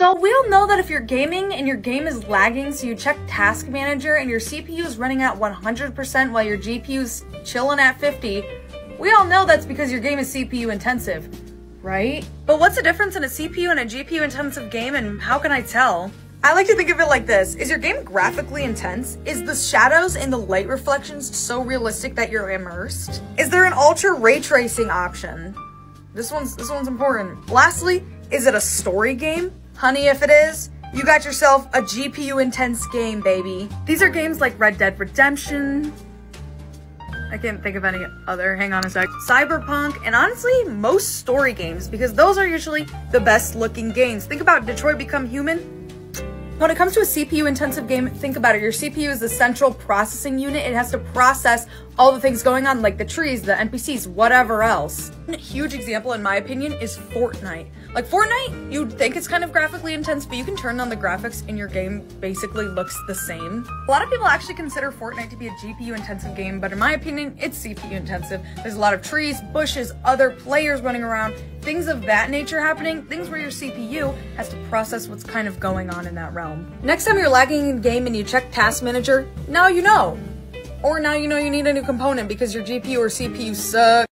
So we all know that if you're gaming and your game is lagging, so you check Task Manager and your CPU is running at 100% while your GPU's chilling at 50, we all know that's because your game is CPU intensive, right? But what's the difference in a CPU and a GPU intensive game and how can I tell? I like to think of it like this. Is your game graphically intense? Is the shadows and the light reflections so realistic that you're immersed? Is there an ultra ray tracing option? This one's this one's important. Lastly, is it a story game? Honey, if it is, you got yourself a GPU intense game, baby. These are games like Red Dead Redemption. I can't think of any other. Hang on a sec. Cyberpunk, and honestly, most story games, because those are usually the best looking games. Think about Detroit Become Human. When it comes to a CPU intensive game, think about it. Your CPU is the central processing unit. It has to process all the things going on, like the trees, the NPCs, whatever else. A huge example, in my opinion, is Fortnite. Like Fortnite, you'd think it's kind of graphically intense, but you can turn on the graphics and your game basically looks the same. A lot of people actually consider Fortnite to be a GPU intensive game, but in my opinion, it's CPU intensive. There's a lot of trees, bushes, other players running around, things of that nature happening, things where your CPU has to process what's kind of going on in that realm. Next time you're lagging in game and you check Task Manager, now you know. Or now you know you need a new component because your GPU or CPU sucks.